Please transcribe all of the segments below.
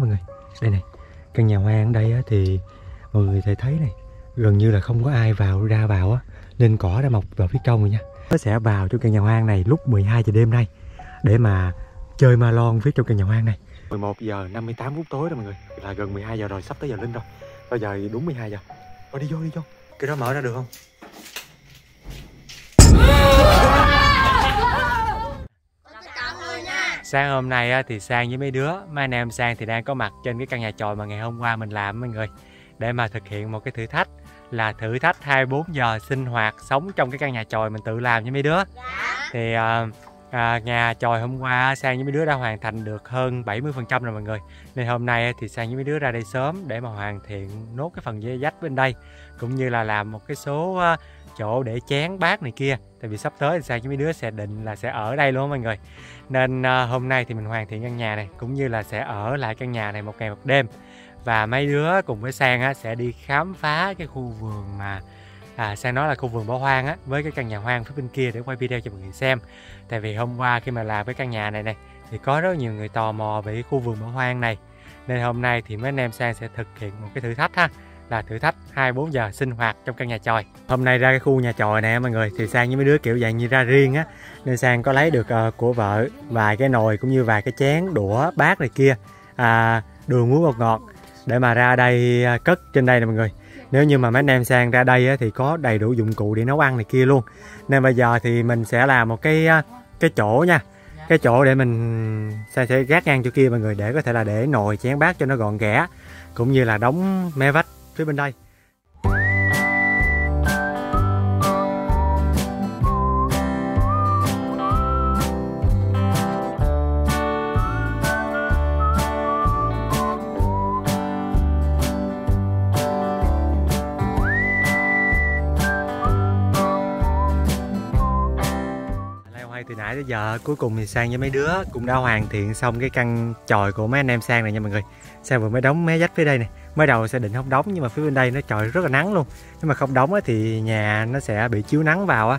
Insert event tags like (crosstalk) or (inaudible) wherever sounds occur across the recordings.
mọi người. Đây này căn nhà hoang ở đây á, thì mọi người thể thấy này gần như là không có ai vào ra vào á nên cỏ đã mọc vào phía trong rồi nha. Nó sẽ vào trong căn nhà hoang này lúc 12 giờ đêm nay để mà chơi ma lon phía trong căn nhà hoang này. 11 giờ 58 phút tối đó mọi người là gần 12 giờ rồi sắp tới giờ linh rồi. Bây giờ đúng 12 giờ. Ôi đi vô đi vô. Cái đó mở ra được không? Sang hôm nay thì Sang với mấy đứa, mấy anh em Sang thì đang có mặt trên cái căn nhà chòi mà ngày hôm qua mình làm mọi người để mà thực hiện một cái thử thách là thử thách 24 giờ sinh hoạt sống trong cái căn nhà chòi mình tự làm với mấy đứa. Thì à, à, nhà chòi hôm qua Sang với mấy đứa đã hoàn thành được hơn 70% rồi mọi người. Nên hôm nay thì Sang với mấy đứa ra đây sớm để mà hoàn thiện nốt cái phần dây dách bên đây cũng như là làm một cái số à, chỗ để chén bát này kia. Tại vì sắp tới thì sang với mấy đứa sẽ định là sẽ ở đây luôn mọi người. Nên uh, hôm nay thì mình hoàn thiện căn nhà này cũng như là sẽ ở lại căn nhà này một ngày một đêm. Và mấy đứa cùng với sang á, sẽ đi khám phá cái khu vườn mà à, sang nói là khu vườn bỏ hoang á với cái căn nhà hoang phía bên kia để quay video cho mọi người xem. Tại vì hôm qua khi mà làm cái căn nhà này này thì có rất nhiều người tò mò về cái khu vườn bỏ hoang này. Nên hôm nay thì mấy anh em sang sẽ thực hiện một cái thử thách ha là thử thách 24 giờ sinh hoạt trong căn nhà chòi hôm nay ra cái khu nhà chòi nè mọi người thì sang với mấy đứa kiểu dạng như ra riêng á nên sang có lấy được uh, của vợ vài cái nồi cũng như vài cái chén đũa bát này kia à, đường muối bột ngọt để mà ra đây uh, cất trên đây nè mọi người. Nếu như mà mấy anh em sang ra đây á, thì có đầy đủ dụng cụ để nấu ăn này kia luôn. Nên bây giờ thì mình sẽ làm một cái uh, cái chỗ nha cái chỗ để mình sẽ, sẽ gác ngang chỗ kia mọi người để có thể là để nồi chén bát cho nó gọn ghẽ cũng như là đóng mé vách phía bên đây. Từ nãy tới giờ, cuối cùng thì sang với mấy đứa cũng đã hoàn thiện xong cái căn tròi của mấy anh em sang này nha mọi người. Sang vừa mới đóng mé dách phía đây này mới đầu sẽ định không đóng nhưng mà phía bên đây nó trời rất là nắng luôn. Nếu mà không đóng thì nhà nó sẽ bị chiếu nắng vào á.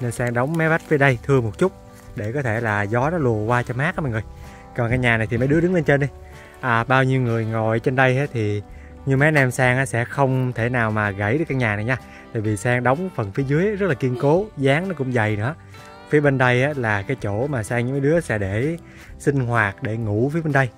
Nên sang đóng mé vách phía đây thưa một chút để có thể là gió nó lùa qua cho mát á mọi người. Còn cái nhà này thì mấy đứa đứng lên trên đi. À, bao nhiêu người ngồi trên đây thì như mấy anh em sang sẽ không thể nào mà gãy được căn nhà này nha. Tại vì sang đóng phần phía dưới rất là kiên cố dáng nó cũng dày nữa. Phía bên đây là cái chỗ mà sang những mấy đứa sẽ để sinh hoạt để ngủ phía bên đây.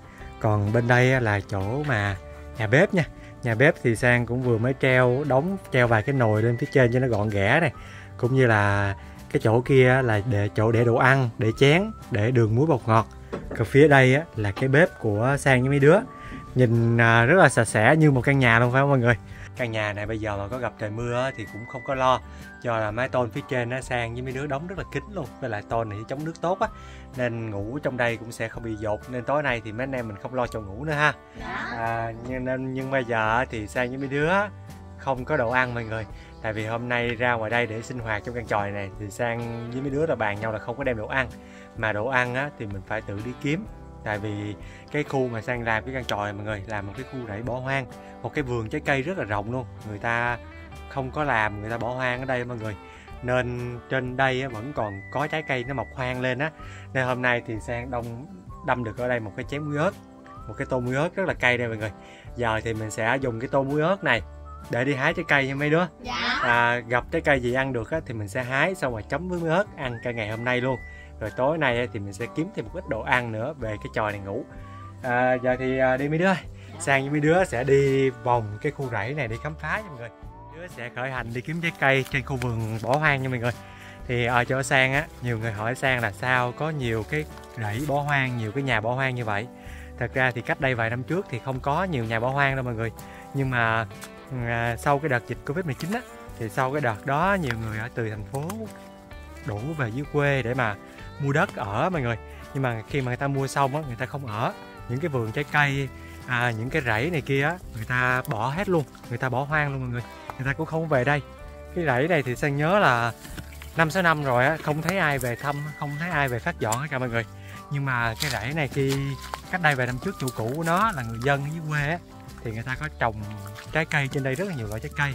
Còn bên đây là chỗ mà nhà bếp nha. Nhà bếp thì sang cũng vừa mới treo đóng treo vài cái nồi lên phía trên cho nó gọn ghẽ này. Cũng như là cái chỗ kia là để chỗ để đồ ăn để chén để đường muối bột ngọt. Còn phía đây á, là cái bếp của sang với mấy đứa. Nhìn à, rất là sạch sẽ như một căn nhà luôn phải không mọi người? Căn nhà này bây giờ mà có gặp trời mưa thì cũng không có lo. Do là mái tôn phía trên nó sang với mấy đứa đóng rất là kín luôn. Với lại tôn này chống nước tốt á. Nên ngủ trong đây cũng sẽ không bị dột. Nên tối nay thì mấy anh em mình không lo cho ngủ nữa ha. Dạ. à, nhưng nên nhưng bây giờ thì sang với mấy đứa không có đồ ăn mọi người. Tại vì hôm nay ra ngoài đây để sinh hoạt trong căn tròi này thì sang với mấy đứa là bàn nhau là không có đem đồ ăn. Mà đồ ăn á thì mình phải tự đi kiếm tại vì cái khu mà sang làm cái căn tròi mọi người làm một cái khu rẫy bỏ hoang. Một cái vườn trái cây rất là rộng luôn. Người ta không có làm người ta bỏ hoang ở đây mọi người. Nên trên đây vẫn còn có trái cây nó mọc hoang lên á. Nên hôm nay thì sang đông đâm được ở đây một cái chén muối ớt một cái tô muối ớt rất là cay đây mọi người. Giờ thì mình sẽ dùng cái tô muối ớt này để đi hái trái cây nha mấy đứa. Dạ. à, gặp trái cây gì ăn được á, thì mình sẽ hái xong rồi chấm với muối ớt ăn cả ngày hôm nay luôn rồi tối nay thì mình sẽ kiếm thêm một ít đồ ăn nữa về cái tròi này ngủ. À, giờ thì à, đi mấy đứa sang với mấy đứa sẽ đi vòng cái khu rẫy này để khám phá nha mọi người. Đứa sẽ khởi hành đi kiếm trái cây trên khu vườn bỏ hoang nha mọi người. Thì à, ở chỗ sang á nhiều người hỏi sang là sao có nhiều cái rẫy bỏ hoang nhiều cái nhà bỏ hoang như vậy? Thật ra thì cách đây vài năm trước thì không có nhiều nhà bỏ hoang đâu mọi người. Nhưng mà à, sau cái đợt dịch covid 19 á thì sau cái đợt đó nhiều người ở từ thành phố đổ về dưới quê để mà mua đất ở mọi người. Nhưng mà khi mà người ta mua xong á người ta không ở. Những cái vườn trái cây à, những cái rẫy này kia á người ta bỏ hết luôn. Người ta bỏ hoang luôn mọi người. Người ta cũng không về đây. Cái rẫy này thì sang nhớ là năm sáu năm rồi á không thấy ai về thăm không thấy ai về phát dọn hết cả mọi người. Nhưng mà cái rẫy này khi cách đây vài năm trước chủ cũ của nó là người dân ở dưới quê á thì người ta có trồng trái cây trên đây rất là nhiều loại trái cây.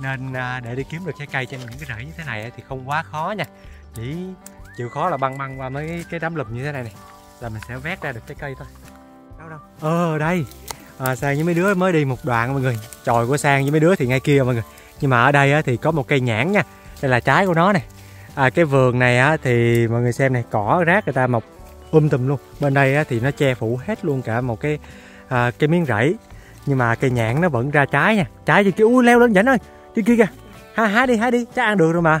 Nên à, để đi kiếm được trái cây trên những cái rẫy như thế này thì không quá khó nha. Chỉ chịu khó là băng băng qua mấy cái đám lùm như thế này này. Là mình sẽ vét ra được trái cây thôi. Đâu đâu. Ờ đây. À, sang với mấy đứa mới đi một đoạn mọi người. Chòi của sang với mấy đứa thì ngay kia mọi người. Nhưng mà ở đây á, thì có một cây nhãn nha. Đây là trái của nó này. À, cái vườn này á, thì mọi người xem này cỏ rác người ta mọc um tùm luôn. Bên đây á, thì nó che phủ hết luôn cả một cái à, cái miếng rẫy. Nhưng mà cây nhãn nó vẫn ra trái nha. Trái thì kêu leo lên rảnh ơi. Kia kia kìa. Há há đi há đi. Chắc ăn được rồi mà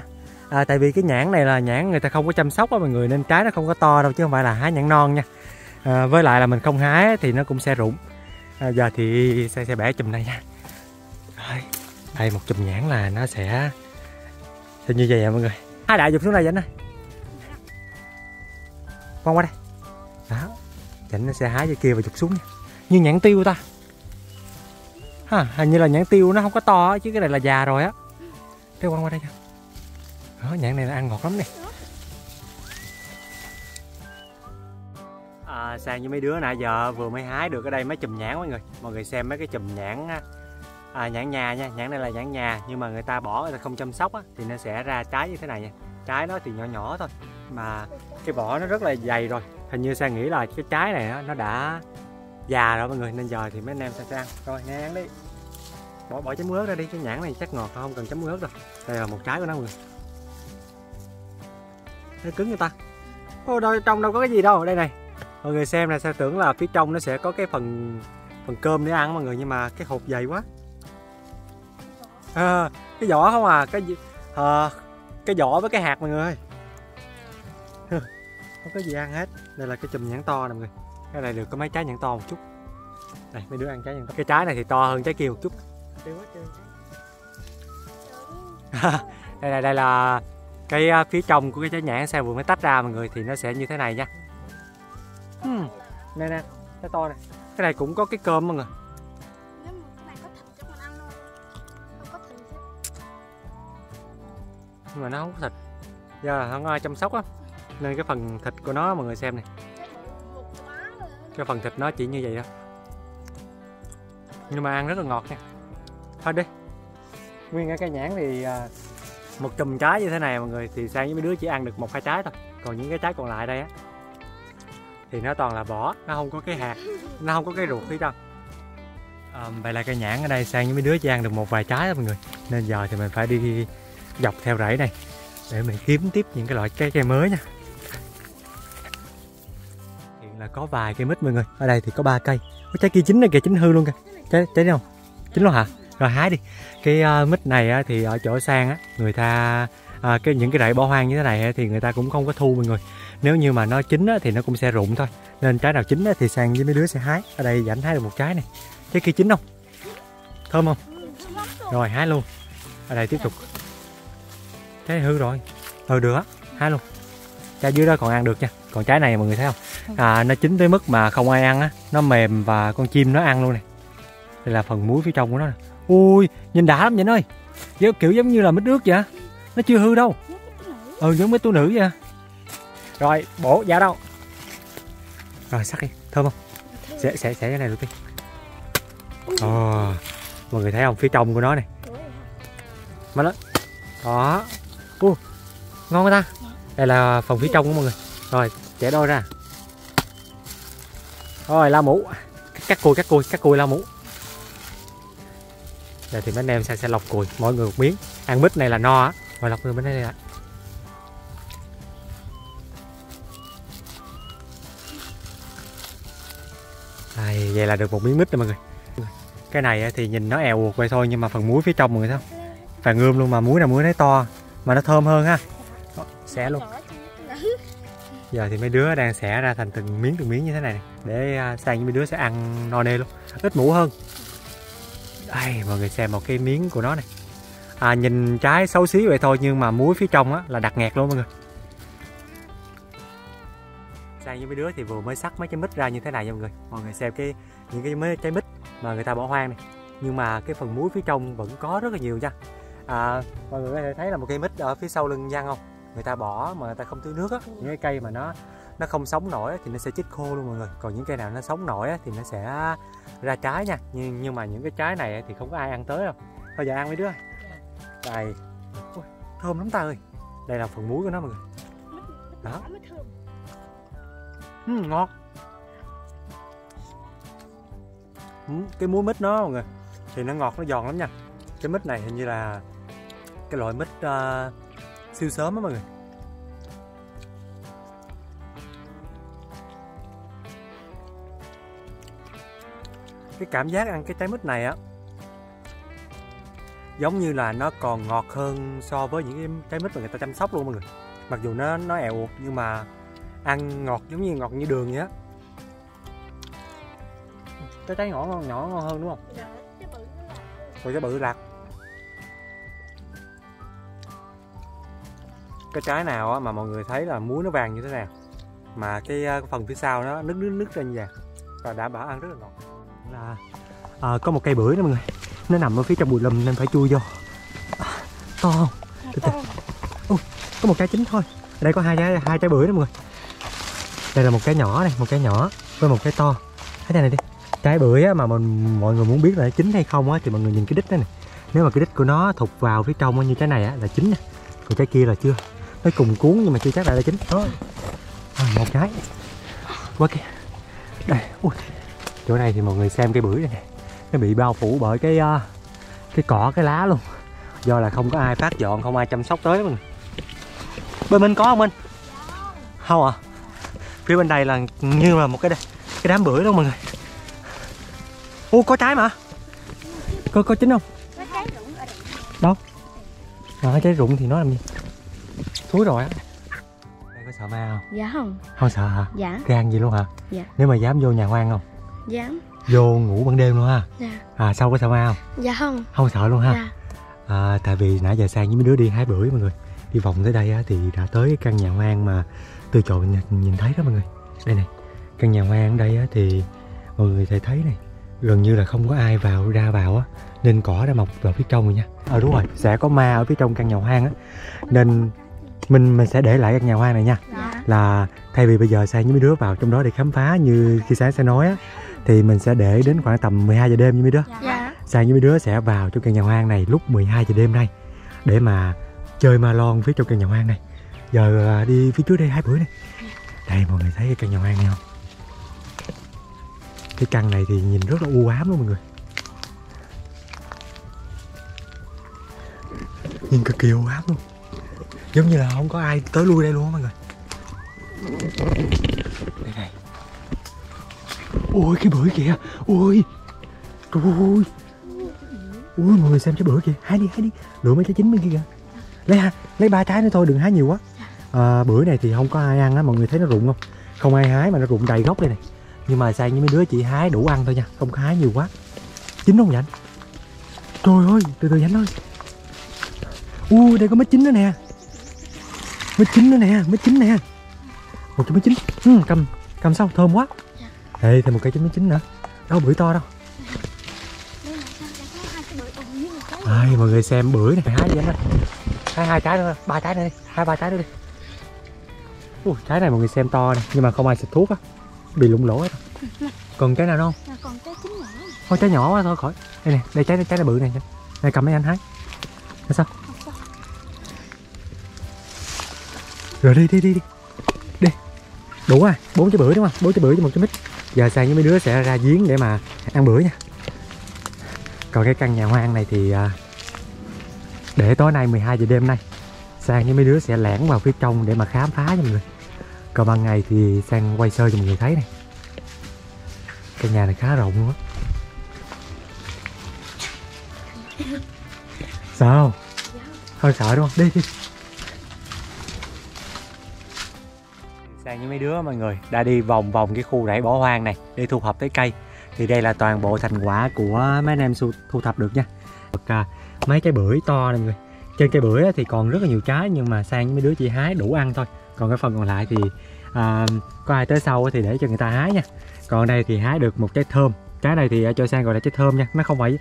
à, tại vì cái nhãn này là nhãn người ta không có chăm sóc á mọi người nên trái nó không có to đâu chứ không phải là há nhãn non nha. À, với lại là mình không hái thì nó cũng sẽ rụng. À, giờ thì sẽ sẽ bẻ chùm này nha. Rồi đây một chùm nhãn là nó sẽ sẽ như vậy à mọi người. Hai đại dục xuống đây vậy ơi. Con qua đây. Đó chảnh nó sẽ hái dưới kia và dục xuống nha. Như nhãn tiêu ta. Ha hình như là nhãn tiêu nó không có to chứ cái này là già rồi á. Cái quan qua đây nha đó nhãn này là ăn ngọt lắm nè. À, sang với mấy đứa nãy giờ vừa mới hái được ở đây mấy chùm nhãn mọi người. Mọi người xem mấy cái chùm nhãn à, nhãn nhà nha nhãn này là nhãn nhà nhưng mà người ta bỏ người ta không chăm sóc á, thì nó sẽ ra trái như thế này nha. Trái nó thì nhỏ nhỏ thôi mà cái vỏ nó rất là dày rồi. Hình như sang nghĩ là cái trái này nó đã già rồi mọi người nên giờ thì mấy anh em sẽ ăn rồi nghe ăn đi. Bỏ bỏ chấm ớt ra đi cái nhãn này chắc ngọt không cần chấm ớt đâu. Đây là một trái của nó mọi người nó cứng người ta? Ô đâu trong đâu có cái gì đâu. Đây này. Mọi người xem là sao tưởng là phía trong nó sẽ có cái phần phần cơm để ăn mọi người nhưng mà cái hộp dày quá. À, cái vỏ không à cái à, cái vỏ với cái hạt mọi người ơi. Không có gì ăn hết. Đây là cái chùm nhãn to nè mọi người. Cái này được có mấy trái nhãn to một chút. Này mấy đứa ăn trái nhãn to. Cái trái này thì to hơn trái kia một chút. (laughs) Đây là đây là cái à, phía trong của cái trái nhãn sao vừa mới tách ra mọi người thì nó sẽ như thế này nha. Hmm. nè nè cái to này. Cái này cũng có cái cơm mọi người nhưng mà nó không có thịt. Do là không ai chăm sóc á. Nên cái phần thịt của nó mọi người xem này. Cái phần thịt nó chỉ như vậy đó nhưng mà ăn rất là ngọt nha. Thôi đi. Nguyên cái cây nhãn thì à, một chùm trái như thế này mọi người thì sang với mấy đứa chỉ ăn được một hai trái thôi. Còn những cái trái còn lại đây á thì nó toàn là vỏ nó không có cái hạt nó không có cái ruột phía trong. À, vậy là cây nhãn ở đây sang với mấy đứa chỉ ăn được một vài trái thôi mọi người. Nên giờ thì mình phải đi dọc theo rẫy này để mình kiếm tiếp những cái loại cây cây mới nha. Hiện là có vài cây mít mọi người. Ở đây thì có ba cây. Có trái kia chín này kìa chín hư luôn kìa. Trái trái không? Chín luôn hả? Rồi hái đi. Cái uh, mít này á, thì ở chỗ sang á người ta à, cái những cái rẫy bỏ hoang như thế này á, thì người ta cũng không có thu mọi người. Nếu như mà nó chín á, thì nó cũng sẽ rụng thôi. Nên trái nào chín á, thì sang với mấy đứa sẽ hái. Ở đây dành hái được một trái này. Trái kia chín không? Thơm không? Rồi hái luôn. Ở đây tiếp tục. Trái hư rồi. Ừ được á. Hái luôn. Trái dưới đó còn ăn được nha. Còn trái này mọi người thấy không? À, nó chín tới mức mà không ai ăn á. Nó mềm và con chim nó ăn luôn này đây là phần muối phía trong của nó này ui nhìn đã lắm vậy ơi kiểu, kiểu giống như là mít nước vậy nó chưa hư đâu. Ừ giống mấy tu nữ vậy rồi bổ dạ đâu? Rồi sắc đi. Thơm không? Sẽ sẽ sẽ cái này được đi. Ồ oh, mọi người thấy không? Phía trong của nó này. Mà nó đó. Uh, ngon ta. Đây là phần phía trong của mọi người. Rồi chẻ đôi ra. Rồi la mũ. Cắt cùi cắt cùi cắt cùi la mũ rồi thì mấy anh em sẽ, sẽ lọc cùi mỗi người một miếng. Ăn mít này là no á. Rồi lọc người bên đây ạ. Đây, vậy là được một miếng mít rồi mọi người. Cái này thì nhìn nó èo uột vậy thôi nhưng mà phần muối phía trong mọi người thấy không? Vàng ươm luôn mà muối là muối thấy to mà nó thơm hơn ha. Xẻ luôn. Giờ thì mấy đứa đang xẻ ra thành từng miếng từng miếng như thế này, để à, sang với mấy đứa sẽ ăn no nê luôn. Ít mũ hơn đây mọi người xem một cái miếng của nó này. À, nhìn trái xấu xí vậy thôi nhưng mà muối phía trong á là đặc nghẹt luôn mọi người. Sang với mấy đứa thì vừa mới sắc mấy cái mít ra như thế này nha mọi người. Mọi người xem cái những cái mấy trái mít mà người ta bỏ hoang này. Nhưng mà cái phần muối phía trong vẫn có rất là nhiều nha. À, mọi người có thể thấy là một cây mít ở phía sau lưng giang không? Người ta bỏ mà người ta không tưới nước á. Những cái cây mà nó nó không sống nổi thì nó sẽ chết khô luôn mọi người. Còn những cây nào nó sống nổi thì nó sẽ ra trái nha. Nhưng nhưng mà những cái trái này thì không có ai ăn tới đâu. Thôi giờ ăn mấy đứa. Đây. Ui, thơm lắm ta ơi. Đây là phần muối của nó mọi người. Đó. ừ, ngon. Cái muối mít nó mọi người thì nó ngọt nó giòn lắm nha. Cái mít này hình như là cái loại mít uh, siêu sớm á mọi người cái cảm giác ăn cái trái mít này á giống như là nó còn ngọt hơn so với những cái trái mít mà người ta chăm sóc luôn mọi người. Mặc dù nó nó èo uột nhưng mà ăn ngọt giống như ngọt như đường vậy á. Cái trái nhỏ ngon nhỏ ngon hơn đúng không? Dạ, rồi cái bự lạc. Cái trái nào mà mọi người thấy là muối nó vàng như thế nào mà cái, ờ, cái phần phía sau nó nứt nứt nứt ra như vậy và đảm bảo ăn rất là ngọt là à, có một cây bưởi đó mọi người. Nó nằm ở phía trong bụi lùm nên phải chui vô. À, to không? Từ từ có một trái chín thôi. Ở đây có hai trái hai trái bưởi đó mọi người. Đây là một cái nhỏ này một cái nhỏ với một cái to. Thấy đây này đi. Trái bưởi á, mà mình mọi người muốn biết là chín hay không á thì mọi người nhìn cái đít đó này. Nếu mà cái đít của nó thụt vào phía trong như trái này á, là chín nè còn trái kia là chưa. Nó cùng cuốn nhưng mà chưa chắc là đã chín. Đó. À, một trái. Qua kia. Đây ui chỗ này thì mọi người xem cây bưởi này nè. Nó bị bao phủ bởi cái ờ, cái cỏ cái lá luôn. Do là không có ai phát dọn không ai chăm sóc tới mình. Bên mình có không minh không à phía bên đây là như là một cái cái đám bưởi đó mọi người. Ô có trái mà. Có có chín không? Có trái rụng ở đây à, trái rụng thì nó làm gì? Thúi rồi á. Đây có sợ ma không? Dạ không. Không sợ hả? Dạ. Gan gì luôn hả? Dạ. nếu mà dám vô nhà hoang không Dám. Vô ngủ ban đêm luôn ha? Dạ. À sao có sợ ma không? Dạ không. Không sợ luôn ha? Dạ. À, tại vì nãy giờ sang với mấy đứa đi hái bưởi mọi người. Đi vòng tới đây á, thì đã tới cái căn nhà hoang mà từ chỗ nhìn, nhìn thấy đó mọi người. Đây này căn nhà hoang ở đây á, thì mọi người thể thấy này gần như là không có ai vào ra vào á nên cỏ đã mọc vào phía trong rồi nha. Ờ đúng rồi sẽ có ma ở phía trong căn nhà hoang á. Nên mình mình sẽ để lại căn nhà hoang này nha. Dạ. Là thay vì bây giờ sang với mấy đứa vào trong đó để khám phá như khi sáng sẽ nói á thì mình sẽ để đến khoảng tầm 12 giờ đêm với mấy đứa. Dạ. Sang với mấy đứa sẽ vào trong căn nhà hoang này lúc 12 giờ đêm nay để mà chơi ma lon phía trong căn nhà hoang này. Giờ à, đi phía trước đây hai bữa này. Đây mọi người thấy cái căn nhà hoang này không? Cái căn này thì nhìn rất là u ám luôn mọi người. Nhìn cực kỳ u ám luôn. Giống như là không có ai tới lui đây luôn á mọi người ôi cái bưởi kìa. Ôi. Trời ơi ui mọi người xem trái bưởi kìa. Hái đi hái đi. Lựa mấy trái chín bên kia kìa. Lấy ha lấy ba trái nữa thôi đừng hái nhiều quá. À, bưởi này thì không có ai ăn á mọi người thấy nó rụng không? Không ai hái mà nó rụng đầy gốc đây này. Nhưng mà sang với mấy đứa chỉ hái đủ ăn thôi nha không có hái nhiều quá. Chín không vậy anh trời ơi từ từ anh ơi. Ui đây có mấy chín nữa nè. Mấy chín nữa nè mấy chín nè. Một cái mấy chín. Ừ, cầm cầm xong thơm quá. Ê, thêm một cây chín mít chín nữa. Đâu bưởi to đâu. Là hai Ai, mọi người xem bưởi này hái gì anh ơi? Hái hai trái nữa, ba trái nữa đi Hai ba trái nữa đi. Ui, trái này mọi người xem to này Nhưng mà không ai xịt thuốc á Bị lủng lỗ hết rồi. Còn trái nào đâu Là còn trái chín nhỏ. Thôi trái nhỏ quá thôi khỏi. Đây nè, đây trái trái này bự này Đây cầm mấy anh hái. Thấy sao? Không sao. Rồi đi đi đi đi. Đi. Đủ à, bốn trái bưởi đúng không? bốn trái bưởi với một trái mít Giờ sang với mấy đứa sẽ ra giếng để mà ăn bữa nha. Còn cái căn nhà hoang này thì à, Để tối nay 12 giờ đêm nay, Sang với mấy đứa sẽ lẻn vào phía trong để mà khám phá cho mọi người. Còn ban ngày thì Sang quay sơ cho mọi người thấy này. Căn nhà này khá rộng luôn á. Sao? Hơi sợ đúng không? Đi đi. Sang với mấy đứa mọi người. Đã đi vòng vòng cái khu rẫy bỏ hoang này để thu thập tới cây. Thì đây là toàn bộ thành quả của mấy anh em thu, thu thập được nha. Được, à, mấy cái bưởi to này mọi người. Trên cây bưởi thì còn rất là nhiều trái nhưng mà sang với mấy đứa chỉ hái đủ ăn thôi. Còn cái phần còn lại thì à, có ai tới sau thì để cho người ta hái nha. Còn đây thì hái được một trái thơm. Trái này thì à, cho sang gọi là trái thơm nha. Nó không phải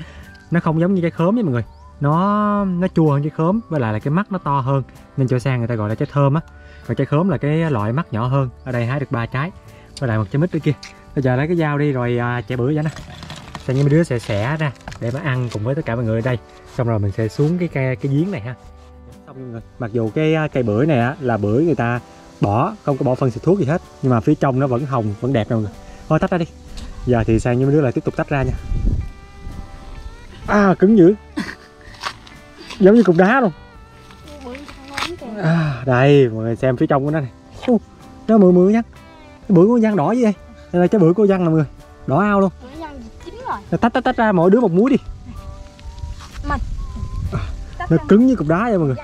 nó không giống như trái khóm nha mọi người. Nó nó chua hơn trái khóm với lại là cái mắt nó to hơn. Nên cho sang người ta gọi là trái thơm á còn trái khóm là cái loại mắt nhỏ hơn. Ở đây hái được ba trái. Với lại một trái mít nữa kia. Bây giờ lấy cái dao đi rồi à, chạy bữa nó. Sang những mấy đứa sẽ xẻ ra để mà ăn cùng với tất cả mọi người ở đây. Xong rồi mình sẽ xuống cái cây cái giếng này ha. Xong mặc dù cái à, cây bưởi này á là bưởi người ta bỏ không có bỏ phân xịt thuốc gì hết nhưng mà phía trong nó vẫn hồng vẫn đẹp nè mọi người thôi tách ra đi. Giờ thì sang những mấy đứa lại tiếp tục tách ra nha. À cứng dữ. (laughs) Giống như cục đá luôn à, đây mọi người xem phía trong của nó này. Ô, nó mượn mượn nhá. Cái bưởi của văn đỏ gì đây đây là cái bưởi của nè mọi người. Đỏ ao luôn. Rồi. Tách tách tách ra mỗi đứa một muối đi. Tách nó cứng như cục đá vậy mọi người.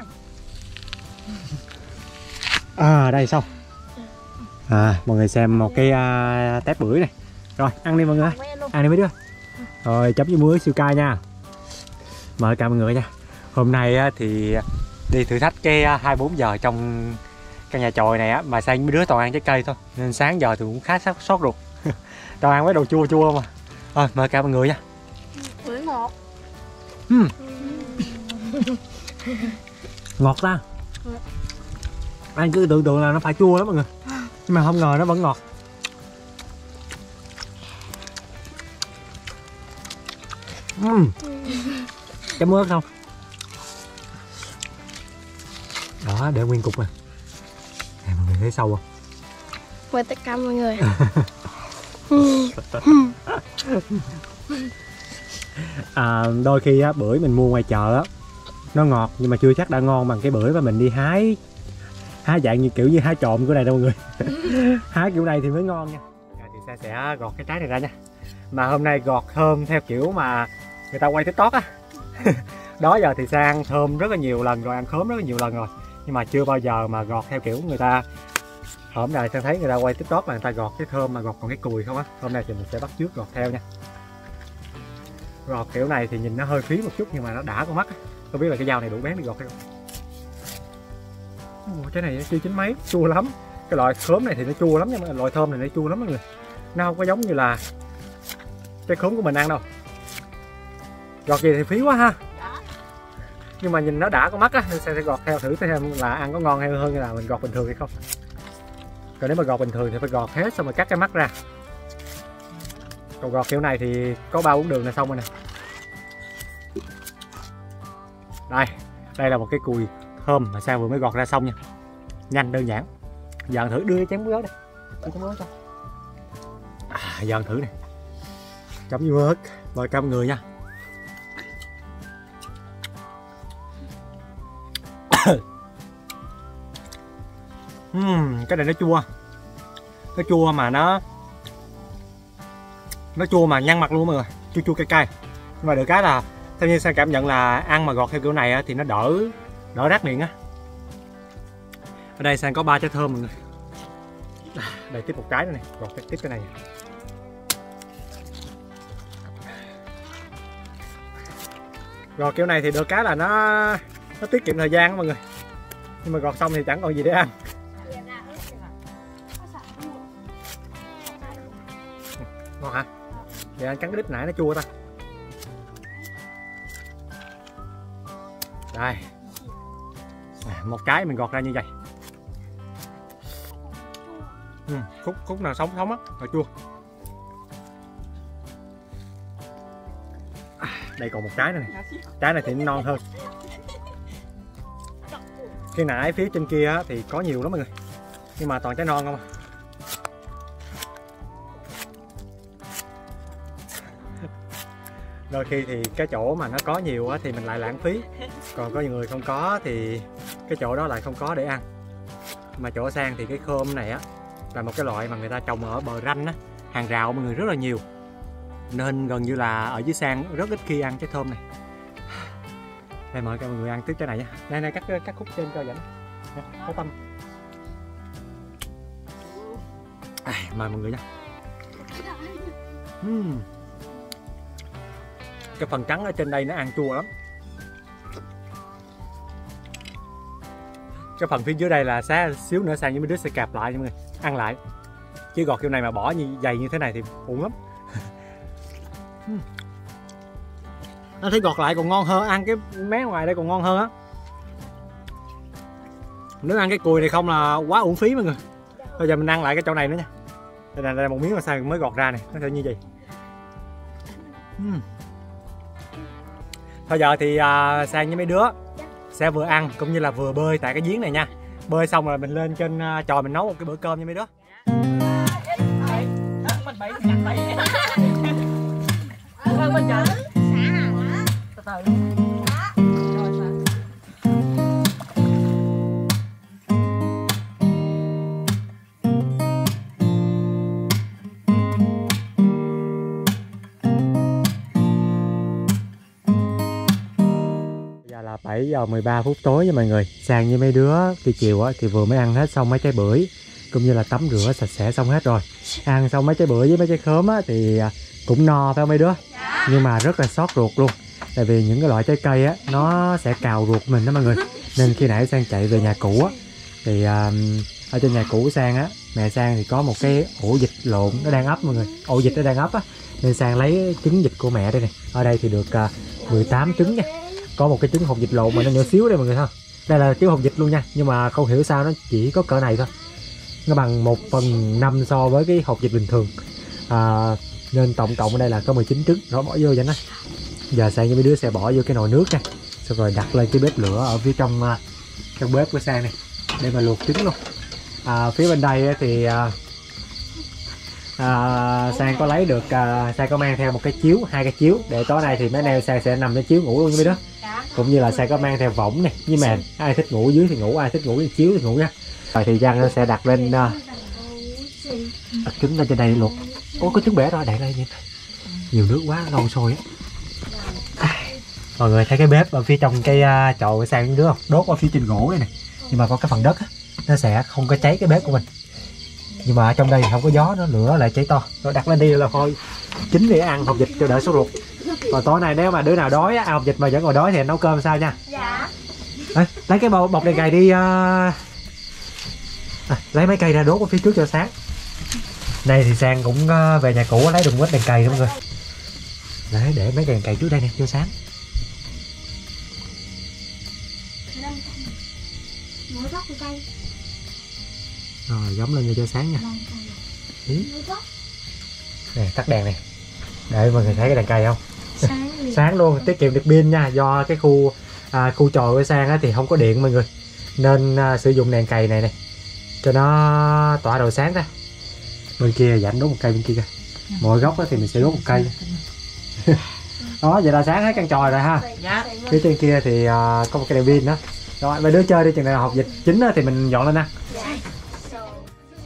À đây xong. À mọi người xem một cái à, tép bưởi này. Rồi ăn đi mọi người ăn đi mấy đứa. Rồi chấm với muối siêu cay nha. Mời cả mọi người nha. Hôm nay á, thì đi thử thách cái à, 24 giờ trong căn nhà chòi này á mà sang mấy đứa toàn ăn trái cây thôi. Nên sáng giờ thì cũng khá sót sót ruột. (laughs) Toàn ăn mấy đồ chua chua mà rồi mời cả mọi người nha. Bự ngọt Ừm. ngọt ta. Anh cứ tưởng tượng là nó phải chua lắm mọi người. Nhưng mà không ngờ nó vẫn ngọt. Ừm. chấm ớt không đó để nguyên cục này nè mọi người thấy sâu không? Mời tất cả mọi người. (laughs) À, đôi khi á, bưởi mình mua ngoài chợ á nó ngọt nhưng mà chưa chắc đã ngon bằng cái bưởi mà mình đi hái hái dạng như kiểu như hái trộm của này đâu mọi người. (laughs) Hái kiểu này thì mới ngon nha. À, thì sẽ sẽ gọt cái trái này ra nha. Mà hôm nay gọt thơm theo kiểu mà người ta quay tiktok á. (laughs) Đó giờ thì sang ăn thơm rất là nhiều lần rồi ăn khóm rất là nhiều lần rồi nhưng mà chưa bao giờ mà gọt theo kiểu người ta hôm nay sang thấy người ta quay tiktok là người ta gọt cái thơm mà gọt còn cái cùi không á. Hôm nay thì mình sẽ bắt trước gọt theo nha. Gọt kiểu này thì nhìn nó hơi phí một chút nhưng mà nó đã con mắt tôi không biết là cái dao này đủ bén để gọt hay không. Ủa, cái này chưa chín mấy chua lắm. Cái loại khóm này thì nó chua lắm nhưng mà loại thơm này nó chua lắm mọi người. Nó không có giống như là cái khóm của mình ăn đâu. Gọt gì thì phí quá ha nhưng mà nhìn nó đã có mắt á nên sẽ, sẽ gọt theo thử xem là ăn có ngon hay hơn là mình gọt bình thường hay không. Còn nếu mà gọt bình thường thì phải gọt hết xong rồi cắt cái mắt ra. Còn gọt kiểu này thì có ba uống đường là xong rồi nè. Đây đây là một cái cùi thơm mà sao vừa mới gọt ra xong nha. Nhanh đơn giản. Giờ thử đưa chén muối ớt đây đưa chén muối cho. À, giờ thử này, chấm với hết, ớt mời cam người nha. Uhm, (coughs) cái này nó chua. Nó chua mà nó nó chua mà nhăn mặt luôn mọi người. Chua chua cay cay. Nhưng mà được cái là theo như sang cảm nhận là ăn mà gọt theo kiểu này thì nó đỡ đỡ rát miệng á. Ở đây sang có ba trái thơm mọi người. À, đây tiếp một trái nữa này gọt tiếp cái này. Gọt kiểu này thì được cái là nó nó tiết kiệm thời gian á mọi người. Nhưng mà gọt xong thì chẳng còn gì để ăn. Ngon hả? Vậy anh cắn cái đít nãy nó chua ta. Đây. Một cái mình gọt ra như vậy. Ừ, khúc khúc nào sống sống á là chua. À, đây còn một trái nữa này trái này thì nó non hơn khi nãy phía trên kia thì có nhiều lắm mọi người. Nhưng mà toàn trái non không à? Đôi khi thì cái chỗ mà nó có nhiều thì mình lại lãng phí. Còn có nhiều người không có thì cái chỗ đó lại không có để ăn. Mà chỗ sang thì cái khôm này á, là một cái loại mà người ta trồng ở bờ ranh á. Hàng rào mọi người rất là nhiều. Nên gần như là ở dưới sang rất ít khi ăn trái thơm này đây mời các mọi người ăn tiếp trái này nha đây này cắt cắt khúc trên cho dẫn Nè, có tâm. À, mời mọi người nha. Uhm. cái phần trắng ở trên đây nó ăn chua lắm. Cái phần phía dưới đây là xá xíu nữa sang với mấy đứa sẽ cạp lại nha mọi người. Ăn lại. Chứ gọt kiểu này mà bỏ như dày như thế này thì uổng lắm. Uhm. (laughs) nó thấy gọt lại còn ngon hơn ăn cái mé ngoài đây còn ngon hơn á nếu ăn cái cùi này không là quá uổng phí mọi người bây giờ mình ăn lại cái chỗ này nữa nha đây là, đây là một miếng mà sang mới gọt ra này nó sẽ như vậy uhm. Thôi giờ thì à, sang với mấy đứa sẽ vừa ăn cũng như là vừa bơi tại cái giếng này nha bơi xong rồi mình lên trên à, mình nấu một cái bữa cơm nha mấy đứa mình bị chặt bị từ rồi Bây giờ là 7 giờ 13 phút tối nha mọi người. Sang với mấy đứa đi chiều á, thì vừa mới ăn hết xong mấy trái bưởi Cũng như là tắm rửa sạch sẽ xong hết rồi. Ăn xong mấy trái bưởi với mấy trái khóm á, thì à, cũng no phải không mấy đứa? Nhưng mà rất là xót ruột luôn Tại vì những cái loại trái cây á Nó sẽ cào ruột mình đó mọi người. Nên khi nãy Sang chạy về nhà cũ á Thì um, ở trên nhà cũ Sang á Mẹ Sang thì có một cái ổ dịch lộn Nó đang ấp mọi người. Ổ dịch nó đang ấp á. Nên Sang lấy trứng vịt của mẹ đây này. Ở đây thì được ờ, uh, 18 trứng nha. Có một cái trứng hột vịt lộn mà nó nhỏ xíu đây mọi người ha. Đây là trứng hột vịt luôn nha nhưng mà không hiểu sao nó chỉ có cỡ này thôi. Nó bằng 1 phần 5 so với cái hột vịt bình thường. À, nên tổng cộng ở đây là có 19 trứng. Nó bỏ vô vậy nó giờ sang cho mấy đứa sẽ bỏ vô cái nồi nước nha xong rồi đặt lên cái bếp lửa ở phía trong à, trong bếp của sang này để mà luộc trứng luôn. À, phía bên đây thì à, à, sang có lấy được à, sang có mang theo một cái chiếu hai cái chiếu. Để tối nay thì mấy anh em sang sẽ nằm trên chiếu ngủ luôn với mấy đứa. Cũng như là sang có mang theo võng này. Với mền ai thích ngủ dưới thì ngủ ai thích ngủ trên chiếu thì ngủ nha. Rồi thì Giang sẽ đặt lên à, đặt trứng lên trên đây luộc. Ôi có trứng bể rồi đẩy lên vậy nhiều nước quá lâu sôi á mọi người thấy cái bếp ở phía trong cái uh, chậu sang đứa không? Đốt ở phía trên gỗ đây này nhưng mà có cái phần đất á nó sẽ không có cháy cái bếp của mình. Nhưng mà ở trong đây không có gió nó lửa lại cháy to. Rồi đặt lên đi là thôi. Chín để ăn hộp vịt cho đỡ sốt ruột. Còn tối nay nếu mà đứa nào đói á, ăn hộp vịt mà vẫn còn đói thì nấu cơm sao nha? Dạ. Ê, lấy cái bọc, đèn cày đi à... À, lấy mấy cây ra đốt ở phía trước cho sáng. Đây thì sang cũng ờ, về nhà cũ lấy được một ít đèn cày đó mọi người. Đấy để mấy đèn cày trước đây nè cho sáng Cây rồi giống lên cho sáng nha. Cây góc nè tắt đèn này để mọi người thấy cái đèn cày không? Sáng (laughs) sáng luôn tiết kiệm được pin nha. Do cái khu à, khu tròi của sang á, thì không có điện mọi người. Nên à, sử dụng đèn cày này này cho nó tỏa độ sáng ra. Bên kia dãnh đốt một cây bên kia kìa. Mỗi góc á, thì mình sẽ đốt một cây. (laughs) Đó vậy là sáng hết căn tròi rồi ha. Dạ. Phía trên kia thì à, có một cái đèn pin đó rồi mấy đứa chơi đi chừng nào học dịch chính thì mình dọn lên ăn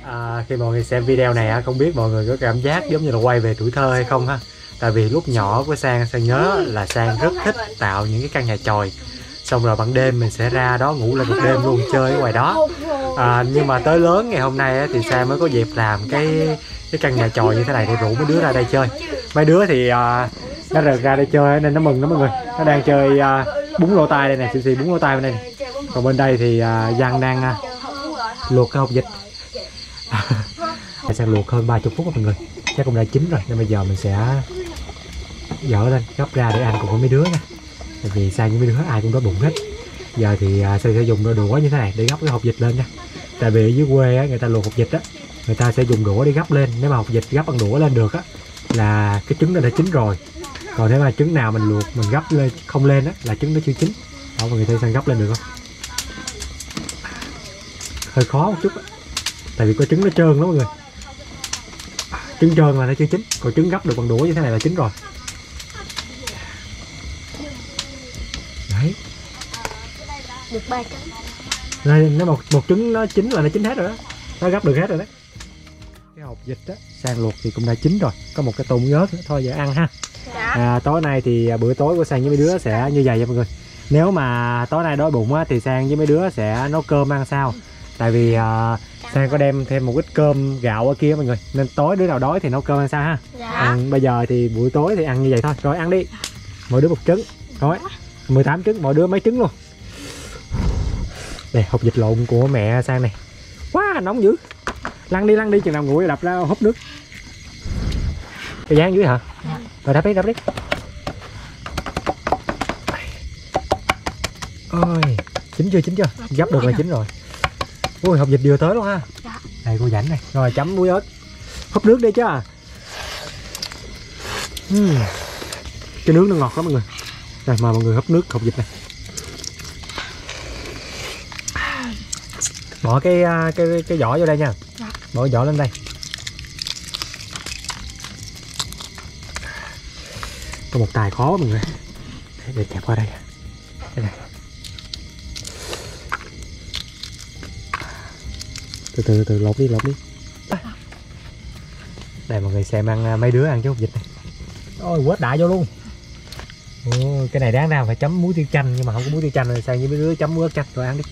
à, khi mọi người xem video này không biết mọi người có cảm giác giống như là quay về tuổi thơ hay không ha? Tại vì lúc nhỏ của sang sang nhớ là sang rất thích tạo những cái căn nhà chòi. Xong rồi ban đêm mình sẽ ra đó ngủ lên một đêm luôn chơi ở ngoài đó. À, nhưng mà tới lớn ngày hôm nay thì sang mới có dịp làm cái cái căn nhà chòi như thế này để rủ mấy đứa ra đây chơi. Mấy đứa thì à, nó ra ra đây chơi nên nó mừng lắm mọi người. Nó đang chơi à, bún lô tai đây nè xì xì bún lô tai bên đây này còn bên đây thì à, Giang đang à, luộc cái hộp vịt. Sẽ luộc hơn 30 phút đó mọi người. Chắc cũng đã chín rồi nên bây giờ mình sẽ dở lên gấp ra để ăn cùng với mấy đứa nha. Tại vì sao những mấy đứa ai cũng đói bụng hết. Giờ thì à, sẽ, sẽ dùng đũa như thế này để gấp cái hộp vịt lên nha. Tại vì ở dưới quê á, người ta luộc hộp vịt á người ta sẽ dùng đũa để gấp lên. Nếu mà hộp vịt gấp bằng đũa lên được á là cái trứng nó đã chín rồi. Còn nếu mà trứng nào mình luộc mình gấp lên không lên á là trứng nó chưa chín. Đó mọi người thấy sang gấp lên được không? Hơi khó một chút á. tại vì có trứng nó trơn lắm mọi người. Trứng trơn là nó chưa chín còn trứng gấp được bằng đũa như thế này là chín rồi. Đấy. Được ba trứng. Đây, nếu một, một trứng nó chín là nó chín hết rồi đó. Nó gấp được hết rồi đấy. Cái hộp vịt á sang luộc thì cũng đã chín rồi. Có một cái tôm ớt nữa thôi giờ ăn ha. Dạ. À, tối nay thì bữa tối của sang với mấy đứa sẽ như vậy nha mọi người. Nếu mà tối nay đói bụng á thì sang với mấy đứa sẽ nấu cơm ăn sao tại vì à, sang có đem thêm một ít cơm gạo ở kia mọi người. Nên tối đứa nào đói thì nấu cơm ăn sao ha. Dạ. Ăn bây giờ thì buổi tối thì ăn như vậy thôi. Rồi ăn đi. Mỗi đứa một trứng. Rồi 18 trứng. Mỗi đứa mấy trứng luôn. Đây hộp vịt lộn của mẹ sang này. Quá nóng dữ. Lăn đi lăn đi chừng nào nguội đập ra húp nước. Cái dán dưới hả? Rồi đắp đi đắp đi. Ôi chín chưa chín chưa? Gấp được là chín rồi ui hộp vịt vừa tới luôn ha. Dạ. đây cô rảnh này. Rồi chấm muối ớt. Húp nước đi chứ. Uhm. cái nước nó ngọt lắm mọi người. Đây mời mọi người húp nước hộp vịt này. Bỏ cái à, cái cái vỏ vô đây nha. Dạ. bỏ vỏ lên đây. Có một tài khó mọi người. Để kẹp qua đây. Đây này từ từ từ lột đi lột đi. Đây. Mọi người xem ăn à, mấy đứa ăn chút vịt này. Ôi quết đại vô luôn. Ồ, cái này đáng ra phải chấm muối tiêu chanh nhưng mà không có muối tiêu chanh rồi sang với mấy đứa chấm muối chanh rồi ăn đi.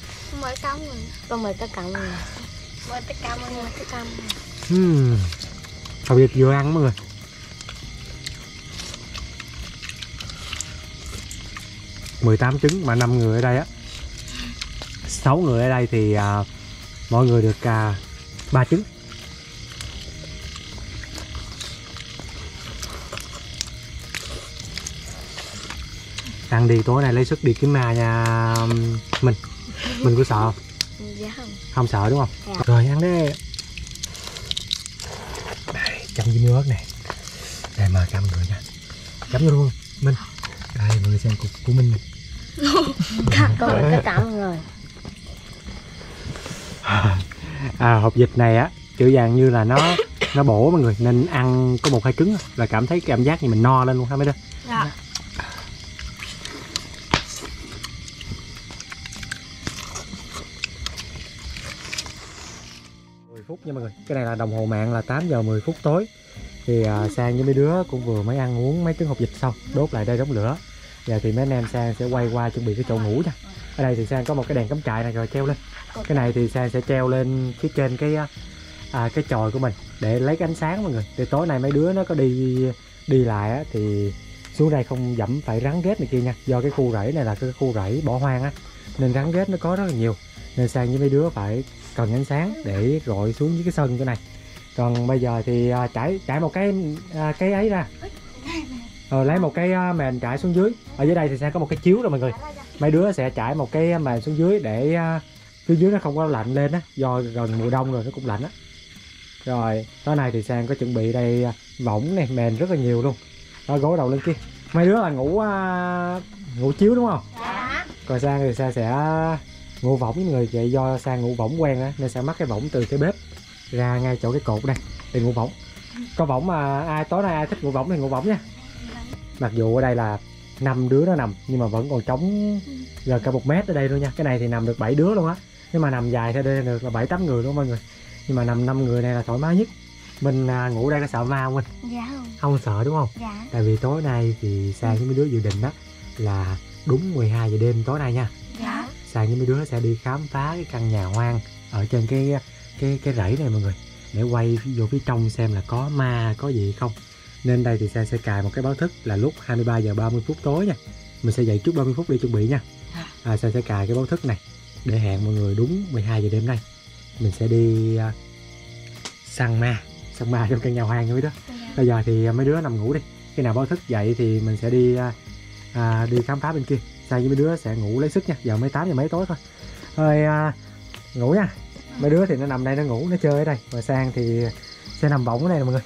Mới cong rồi Con mời tất cả mọi người. Mới tất cả mọi người. Tất cả uhm. hộp vịt vừa ăn mọi người. Mười tám trứng mà năm người ở đây á. Sáu người ở đây thì à, mọi người được à, ba trứng. Ăn đi tối nay lấy sức đi kiếm ma nha mình. Mình có sợ không? Dạ không. Không sợ đúng không? Dạ. rồi ăn đi. Đây chấm với ớt này. Đây mời mọi người nha. Chấm vô luôn minh đây mọi người xem cục của minh Con mời tất cả mọi người à, hộp vịt này á kiểu dạng như là nó nó bổ mọi người nên ăn có một hai trứng là cảm thấy cảm giác như mình no lên luôn ha mấy đứa. Dạ. 10 phút nha mọi người cái này là đồng hồ mạng là 8 giờ 10 phút tối. Thì à, sang với mấy đứa cũng vừa mới ăn uống mấy trứng hộp vịt xong đốt lại đây đống lửa. Giờ thì mấy anh em sang sẽ quay qua chuẩn bị cái chỗ ngủ nha ở đây thì sang có một cái đèn cắm trại này rồi treo lên. Cái này thì sang sẽ treo lên phía trên cái à, à, cái chòi của mình để lấy cái ánh sáng mọi người. Thì tối nay mấy đứa nó có đi đi lại á, thì xuống đây không dẫm phải rắn ghét này kia nha. Do cái khu rẫy này là cái khu rẫy bỏ hoang á nên rắn ghét nó có rất là nhiều. Nên sang với mấy đứa phải cần ánh sáng để rọi xuống dưới cái sân chỗ này. Còn bây giờ thì à, trải trải một cái à, cái ấy ra. Ờ, lấy một cái à, mền trải xuống dưới. Ở dưới đây thì sang có một cái chiếu rồi mọi người mấy đứa sẽ trải một cái mền xuống dưới để à, phía dưới nó không có lạnh lên á do gần mùa đông rồi nó cũng lạnh á. Rồi tối nay thì sang có chuẩn bị đây à, võng này mền rất là nhiều luôn. Đó, gối đầu lên kia. Mấy đứa là ngủ à, ngủ chiếu đúng không? Dạ. Còn sang thì sang sẽ ngủ võng với người vậy do sang ngủ võng quen á nên sẽ mắc cái võng từ cái bếp ra ngay chỗ cái cột đây để ngủ võng. Có võng mà ai tối nay ai thích ngủ võng thì ngủ võng nha. Mặc dù ở đây là năm đứa nó nằm nhưng mà vẫn còn trống gần cả một mét ở đây luôn nha. Cái này thì nằm được 7 đứa luôn á. Nhưng mà nằm dài theo đây được là bảy tám người luôn mọi người. Nhưng mà nằm năm người này là thoải mái nhất. Mình à, ngủ đây có sợ ma không mình Dạ không. Không sợ đúng không? Dạ. Tại vì tối nay thì sang với mấy đứa dự định đó là đúng 12 giờ đêm tối nay nha. Dạ. Sang với mấy đứa sẽ đi khám phá cái căn nhà hoang ở trên cái cái cái rẫy này mọi người. Để quay vô phía trong xem là có ma có gì không nên đây thì sang sẽ cài một cái báo thức là lúc 23 giờ 30 phút tối nha. Mình sẽ dậy trước 30 phút để chuẩn bị nha. À, sang sẽ cài cái báo thức này để hẹn mọi người đúng 12 giờ đêm nay. Mình sẽ đi à, săn ma săn ma trong căn nhà hoang nha mấy đứa bây giờ thì mấy đứa nằm ngủ đi. Khi nào báo thức dậy thì mình sẽ đi à, à, đi khám phá bên kia. Sang với mấy đứa sẽ ngủ lấy sức nha. Giờ mới 8 giờ mấy tối thôi. Thôi à, ngủ nha. Mấy đứa thì nó nằm đây nó ngủ nó chơi ở đây. Và sang thì sẽ nằm võng ở đây nè mọi người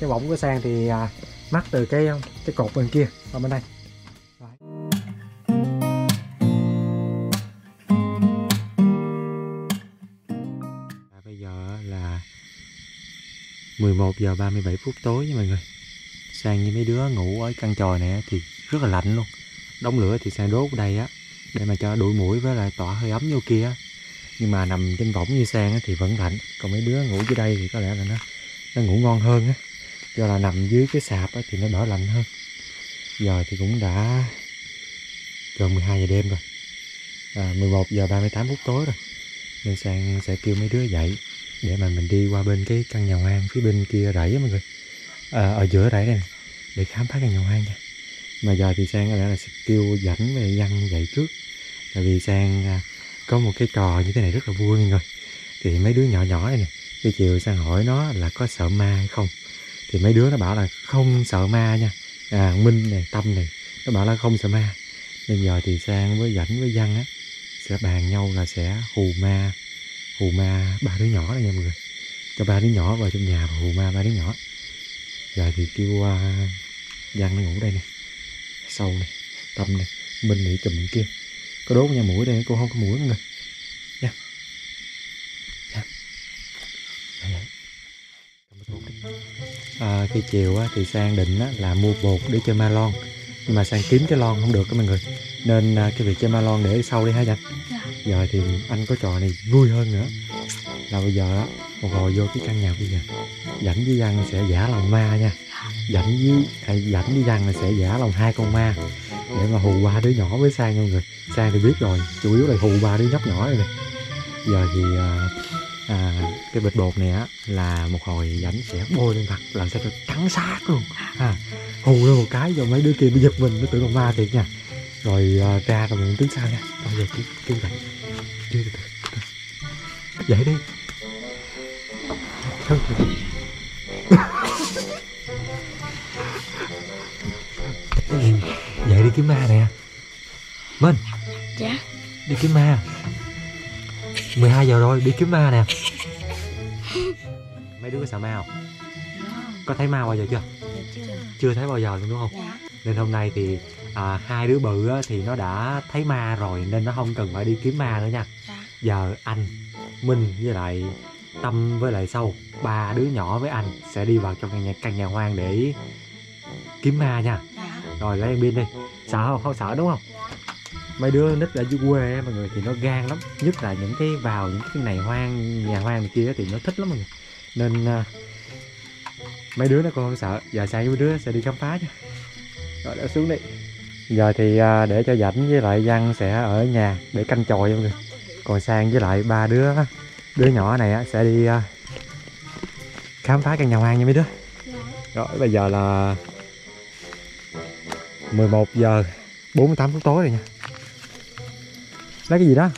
cái võng của sang thì à, mắc từ cái cái cột bên kia qua bên đây. À, bây giờ là 11 giờ 37 phút tối nha mọi người. Sang với mấy đứa ngủ ở căn tròi này thì rất là lạnh luôn. Đóng lửa thì sang đốt ở đây á để mà cho đuổi mũi với lại tỏa hơi ấm vô kia á. Nhưng mà nằm trên võng như sang thì vẫn lạnh. Còn mấy đứa ngủ dưới đây thì có lẽ là nó nó ngủ ngon hơn á do là nằm dưới cái sạp thì nó đỡ lạnh hơn. Giờ thì cũng đã gần 12 giờ đêm rồi. À, 11 giờ 38 phút tối rồi. Nên sang sẽ kêu mấy đứa dậy để mà mình đi qua bên cái căn nhà hoang phía bên kia rẫy á mọi người. À, ở giữa rẫy này để khám phá căn nhà hoang nha. Mà giờ thì sang có lẽ là sẽ kêu dẫn về dân dậy trước. Tại vì sang à, có một cái trò như thế này rất là vui mọi người. Thì mấy đứa nhỏ nhỏ này nè cái chiều sang hỏi nó là có sợ ma hay không thì mấy đứa nó bảo là không sợ ma nha. À, minh này tâm này nó bảo là không sợ ma. Nên giờ thì sang với dẫn với văn á sẽ bàn nhau là sẽ hù ma hù ma ba đứa nhỏ này nha mọi người. Cho ba đứa nhỏ vào trong nhà và hù ma ba đứa nhỏ. Giờ thì kêu uh, văn nó ngủ đây nè sâu này tâm này minh này chùm kia. Có đốt nha mũi đây cô không có mũi mọi người. Khi chiều á, thì sang định á, là mua bột để chơi ma lon. Nhưng mà sang kiếm cái lon không được đó mọi người. Nên à, cái việc chơi ma lon để sau đi ha dành Dạ. giờ thì anh có trò này vui hơn nữa. Là bây giờ á một hồi vô cái căn nhà bây giờ dẫn với văn sẽ giả lòng ma nha. Dẫn với à, dẫn với văn là sẽ giả lòng hai con ma để mà hù ba đứa nhỏ với sang nha mọi người. Sang thì biết rồi chủ yếu là hù ba đứa nhóc nhỏ này nè. Giờ thì à, à, cái bịch bột này á là một hồi dẫn sẽ bôi lên mặt làm sao cho trắng xác luôn. Ha hù lên một cái rồi mấy đứa kia nó giật mình nó tưởng là ma thiệt nha. Rồi à, ra rồi mình tính sao nha. Bây giờ kêu từ từ, từ từ. dậy đi. Thôi, (laughs) dậy đi kiếm ma nè. Minh Dạ. đi kiếm ma 12 giờ rồi đi kiếm ma nè. (laughs) Mấy đứa có sợ ma không? Có thấy ma bao giờ chưa? Chưa thấy bao giờ luôn đúng không? Dạ. nên hôm nay thì à, hai đứa bự á, thì nó đã thấy ma rồi nên nó không cần phải đi kiếm ma nữa nha. Dạ. giờ anh minh với lại tâm với lại sâu ba đứa nhỏ với anh sẽ đi vào trong căn nhà, căn nhà hoang để kiếm ma nha. Dạ. rồi lấy em pin đi. Sợ không? Không sợ đúng không mấy đứa nít ở dưới quê á mọi người thì nó gan lắm. Nhất là những cái vào những cái này hoang nhà hoang này kia thì nó thích lắm mọi người. Nên à, mấy đứa nó cũng không sợ. Giờ sang với mấy đứa sẽ đi khám phá nha rồi đã xuống đi. Giờ thì à, để cho dãnh với lại văn sẽ ở nhà để canh chòi mọi người. Còn sang với lại ba đứa đứa nhỏ này á, sẽ đi à, khám phá căn nhà hoang nha mấy đứa. Rồi bây giờ là 11 giờ 48 phút tối rồi nha Lấy cái gì đó?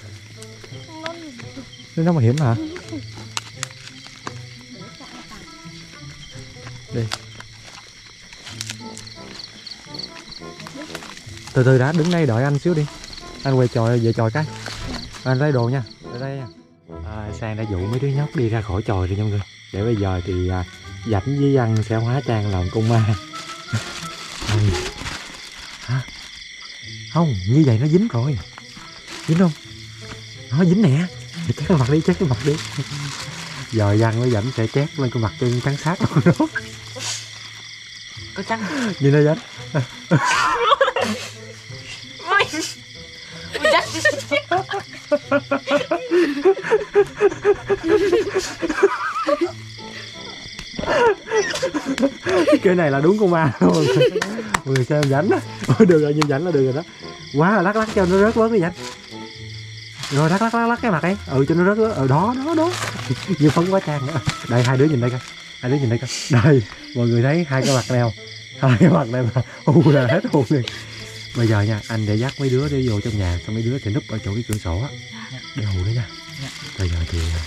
Nó nó mà hiểm hả? Đi. Từ từ đã đứng đây đợi anh xíu đi. Anh quay tròi về tròi cái. Anh lấy đồ nha. Ở đây nha. À, Sang đã dụ mấy đứa nhóc đi ra khỏi tròi rồi nha mọi người. Để bây giờ thì à, Dãnh với Văn sẽ hóa trang làm con ma. (laughs) Hả? Không, như vậy nó dính rồi. Dính không? Nó dính nè Thì Chắc cái mặt đi, chắc cái mặt đi Giờ Văn với Dãnh sẽ chét lên cái mặt cho trắng sát luôn đó Có trắng. Nhìn đây Ui. Ui chắc. Cái này là đúng con ma mọi người Mọi người xem Dãnh á Được rồi, nhìn Dãnh là được rồi đó Quá là lắc lắc cho nó rớt bớt đi Dãnh rồi lắc lắc lắc lắc cái mặt ấy. Ừ cho nó rớt ở ừ, đó đó đó. (laughs) Như phấn quá trang nữa. Đây hai đứa nhìn đây coi. Hai đứa nhìn đây coi. Đây mọi người thấy hai cái mặt này không? Hai cái mặt này mà (laughs) U là hết hồn liền. Bây giờ nha anh để dắt mấy đứa đi vô trong nhà Xong mấy đứa thì núp ở chỗ cái cửa sổ á. Để hù đấy nha. Bây giờ thì à,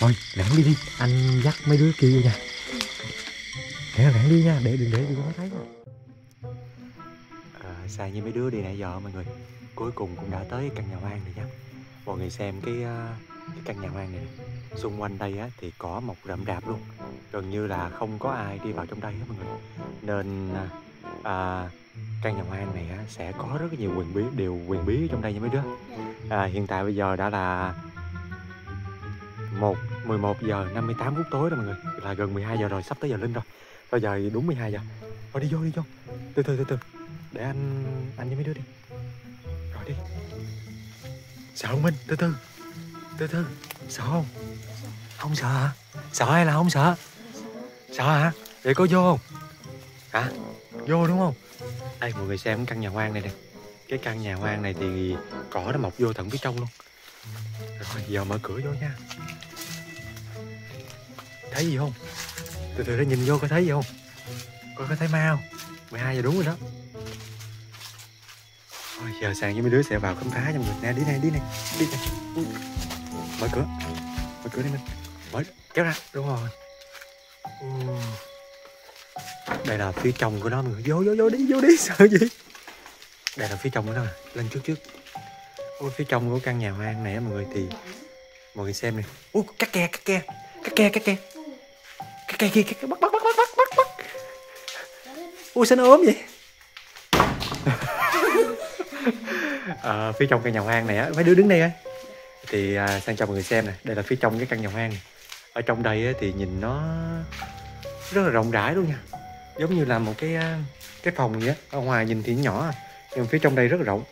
Thôi lẻn đi đi. Anh dắt mấy đứa kia vô nha. Lẻn lẻn đi nha Để đừng để đừng có thấy. Nha à, xa như mấy đứa đi nãy giờ mọi người. Cuối cùng cũng đã tới căn nhà hoang này nha. Mọi người xem cái ờ, cái căn nhà hoang này. Xung quanh đây á, thì có mọc rậm rạp luôn. Gần như là không có ai đi vào trong đây hết mọi người. Nên à, căn nhà hoang này á, sẽ có rất nhiều quyền bí điều quyền bí trong đây nha mấy đứa. À, hiện tại bây giờ đã là một 11 giờ 58 phút tối rồi mọi người. Là gần 12 giờ rồi sắp tới giờ linh rồi. Bây giờ đúng 12 giờ. Thôi đi vô đi vô. Từ từ từ từ. Để anh anh với mấy đứa đi. Rồi đi sợ không minh? Từ từ từ từ sợ không? Không sợ hả? Sợ hay là không sợ? Sợ hả? Vậy có vô không? Hả? Vô đúng không? Đây mọi người xem cái căn nhà hoang này nè. Cái căn nhà hoang này thì cỏ nó mọc vô tận phía trong luôn. Rồi, giờ mở cửa vô nha. Thấy gì không? Từ từ nó nhìn vô có thấy gì không? Coi có thấy ma không? 12 giờ đúng rồi đó giờ sàn với mấy đứa sẽ vào khám phá cho mọi người. Nè đi nè đi nè. Đi nè. Mở cửa. Mở cửa đi mình mở. Kéo ra. Đúng rồi. Đây là phía trong của nó mọi người. Vô vô vô đi vô đi. (laughs) Sợ gì? Đây là phía trong của nó lên trước trước. Ôi, phía trong của căn nhà hoang này á mọi người thì mọi người xem này ui cắt ke cắt ke cắt ke cắt ke cắt ke kia cắt ke bắt bắt bắt bắt bắt bắt bắt. Ui sao nó ốm vậy? (laughs) à, (laughs) phía trong căn nhà hoang này á mấy đứa đứng đây á. Thì à, sang cho mọi người xem nè đây là phía trong cái căn nhà hoang này. ở trong đây á, thì nhìn nó rất là rộng rãi luôn nha. Giống như là một cái à, cái phòng vậy á. Ở ngoài nhìn thì nhỏ à. nhưng phía trong đây rất là rộng.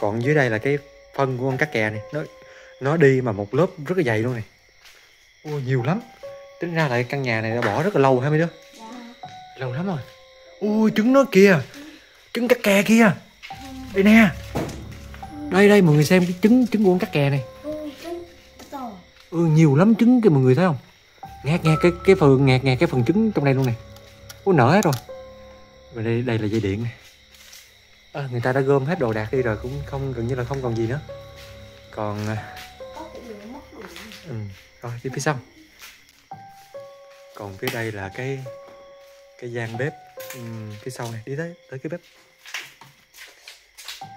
Còn dưới đây là cái phân của con cá kè này. Nó nó đi mà một lớp rất là dày luôn này. Ôi nhiều lắm. Tính ra lại căn nhà này đã bỏ rất là lâu hả mấy đứa? Dạ. Lâu lắm rồi. Ui trứng nó kìa. Trứng cá kè kia đây nè. Đây đây mọi người xem cái trứng trứng của con cá kè này. To ừ nhiều lắm trứng kìa mọi người thấy không? Ngạt ngạt cái cái phần ngạt ngạt cái phần trứng trong đây luôn này. Ủa nở hết rồi. Và đây đây là dây điện này. À, người ta đã gom hết đồ đạc đi rồi cũng không gần như là không còn gì nữa. Còn à, ừ, rồi đi phía sau. Còn phía đây là cái cái gian bếp. Ừ, phía sau này đi tới tới cái bếp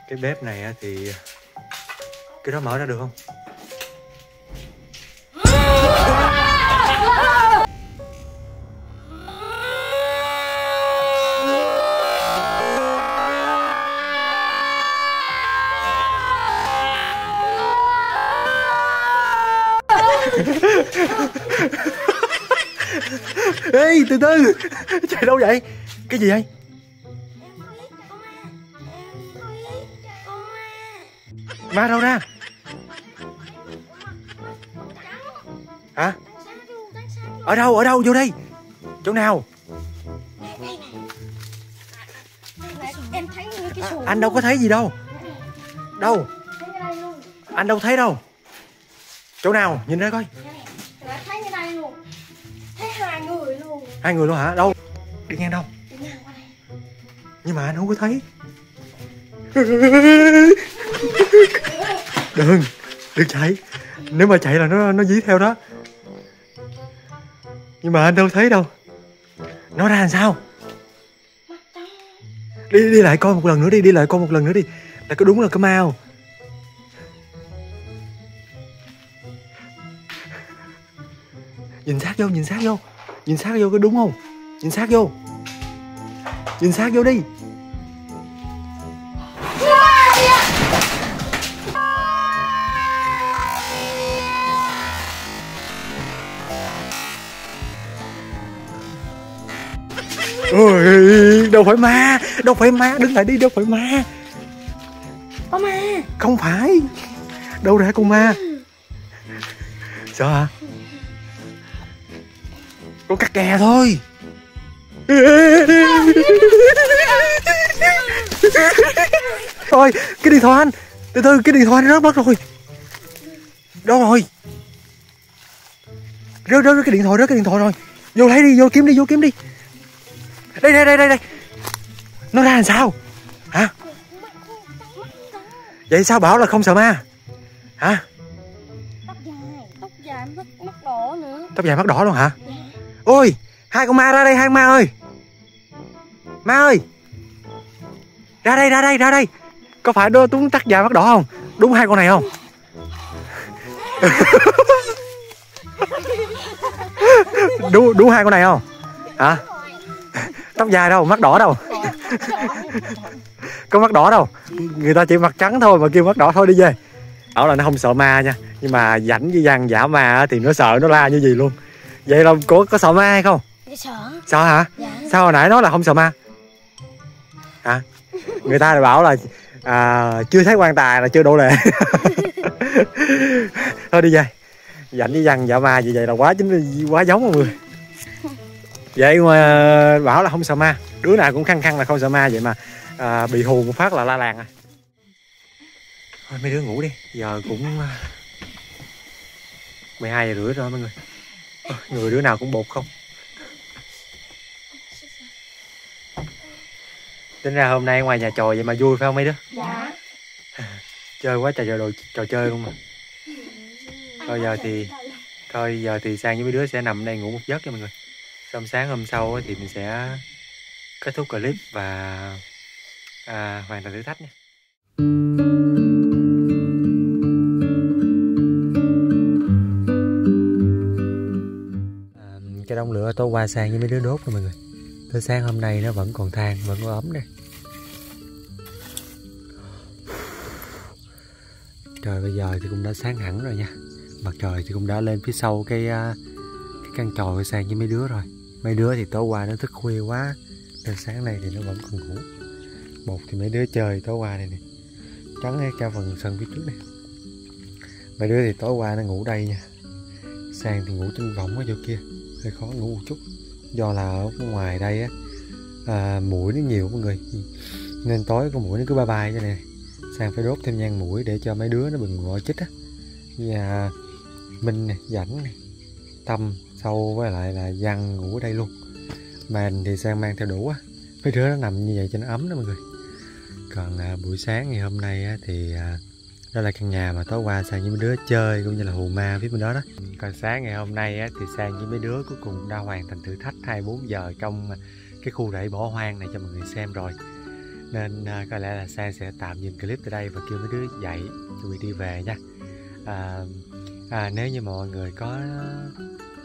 cái bếp này á thì cái đó mở ra được không? Ê từ từ. Chạy đâu vậy? Cái gì vậy ma Ma đâu ra? Hả? Ở đâu ở đâu? Vô đây. Chỗ nào? Xuồng Anh đâu có thấy gì đâu. Đâu? Anh đâu thấy đâu. Chỗ nào? Nhìn ra coi. Thấy hai người luôn. Hả? Đâu? Đi ngang đâu? Nhưng mà anh không có thấy (laughs) Đừng Đừng chạy. Nếu mà chạy là nó nó dí theo đó. Nhưng mà anh đâu thấy đâu. Nó ra làm sao? Đi đi lại coi một lần nữa đi đi lại coi một lần nữa đi. Là có đúng là cái ma nhìn sát vô, nhìn sát vô. Nhìn sát vô có đúng không? Nhìn sát vô. Nhìn sát vô đi. Ôi, đâu phải ma đâu phải ma đứng lại đi đâu phải ma. Có ma. Không phải đâu ra con ma. Sao hả? Con cắt kè thôi. Thôi cái điện thoại anh. Từ từ cái điện thoại anh rớt mất rồi. Đâu rồi? Rớt rớt cái điện thoại rớt cái điện thoại rồi. Vô lấy đi vô kiếm đi vô kiếm đi đây đây đây đây đây. Nó ra làm sao? Hả? Vậy sao bảo là không sợ ma? Hả? Tóc dài tóc dài mắt mắt đỏ nữa. Tóc dài mắt đỏ luôn hả? Ôi hai con ma ra đây hai con ma ơi. Ma ơi. Ra đây ra đây ra đây. Có phải đôi tuấn tóc dài mắt đỏ không? Đúng hai con này không? (laughs) Đúng đúng hai con này không? Hả tóc dài đâu mắt đỏ đâu? Có mắt đỏ đâu? Người ta chỉ mặt trắng thôi mà kêu mắt đỏ thôi đi về. Bảo là nó không sợ ma nha nhưng mà rảnh với văn giả ma á thì nó sợ nó la như gì luôn. Vậy là có có sợ ma hay không? Dạ sợ. Sợ hả? Dạ. Sao hồi nãy nói là không sợ ma? Hả? Người ta lại bảo là à, chưa thấy quan tài là chưa đổ lệ. (laughs) Thôi đi về. Dành với văn dạ ma như vậy là quá chính quá giống mọi người vậy mà bảo là không sợ ma. Đứa nào cũng khăng khăng là không sợ ma vậy mà. À, bị hù một phát là la làng à. Thôi mấy đứa ngủ đi. Giờ cũng à, 12 giờ rưỡi rồi mọi người. Ơ, người đứa nào cũng bột không? Tính ra hôm nay ngoài nhà trò vậy mà vui phải không mấy đứa? Dạ. (laughs) Chơi quá trời đồ trò chơi luôn mà. Thôi giờ thì thôi giờ thì sang với mấy đứa sẽ nằm đây ngủ một giấc nha mọi người trong sáng hôm sau thì mình sẽ kết thúc clip và à, hoàn thành thử thách nha. À, cái đống lửa tối qua sang với mấy đứa đốt rồi mọi người. Tới sáng hôm nay nó vẫn còn than vẫn có ấm đây trời bây giờ thì cũng đã sáng hẳn rồi nha. Mặt trời thì cũng đã lên phía sau cái à, cái căn tròi sang với mấy đứa rồi mấy đứa thì tối qua nó thức khuya quá nên sáng nay thì nó vẫn còn ngủ. Một thì mấy đứa chơi tối qua này, nè. Trắng hay cả phần sân phía trước này. Mấy đứa thì tối qua nó ngủ đây nha. Sang thì ngủ trên võng ở chỗ kia Hơi khó ngủ một chút. Do là ở ngoài đây á à, Mũi nó nhiều mọi người. Nên tối con mũi nó cứ bay bay cho này Sang phải đốt thêm nhang mũi để cho mấy đứa nó đừng gọi chích á. Và Minh nè, Rảnh nè Tâm, Sâu với lại là Văn ngủ ở đây luôn. Mền thì Sang mang theo đủ á. Mấy đứa nó nằm như vậy cho nó ấm đó mọi người. Còn à, buổi sáng ngày hôm nay á, thì à, Đó là căn nhà mà tối qua Sang với mấy đứa chơi cũng như là hù ma phía bên đó đó. Còn sáng ngày hôm nay á, thì Sang với mấy đứa cuối cùng đã hoàn thành thử thách 24 giờ trong à, cái khu rẫy bỏ hoang này cho mọi người xem rồi. Nên à, có lẽ là Sang sẽ tạm dừng clip tại đây và kêu mấy đứa dậy chuẩn bị đi về nha. À, à, nếu như mọi người có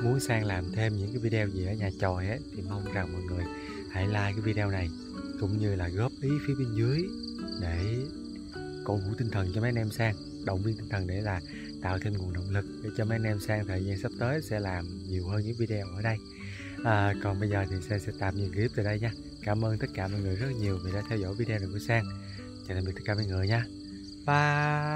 muốn sang làm thêm những cái video gì ở nhà chòi ấy, thì mong rằng mọi người hãy like cái video này cũng như là góp ý phía bên dưới để cổ vũ tinh thần cho mấy anh em sang động viên tinh thần để là tạo thêm nguồn động lực để cho mấy anh em sang thời gian sắp tới sẽ làm nhiều hơn những video ở đây. À, còn bây giờ thì sang sẽ tạm dừng clip từ đây nha. Cảm ơn tất cả mọi người rất nhiều vì đã theo dõi video này của sang. Chào tạm biệt tất cả mọi người nha. Bye.